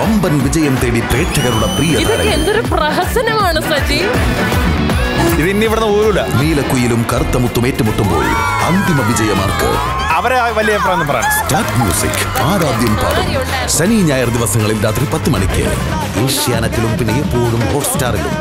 വമ്പൻ വിജയം തേടി പ്രേക്ഷകരുടെ പ്രിയ ഇതൊക്കെ എന്തൊരു പ്രഹസനമാണ് സജി ഇത് ഇനി ഇവിടുന്ന് ഊരൂല നീലക്കുയിലും കറുത്തമുത്തും ഏറ്റുമുട്ടുമ്പോൾ അന്തിമ വിജയമാർക്ക്. അവരെ വലിയ സ്റ്റാർട്ട് മ്യൂസിക് ആരാധ്യം പാടും. ശനി ഞായർ ദിവസങ്ങളിൽ രാത്രി പത്ത് മണിക്ക് ഏഷ്യാനെറ്റിലും പിന്നെ എപ്പോഴും ഹോട്ട്സ്റ്റാറിലും.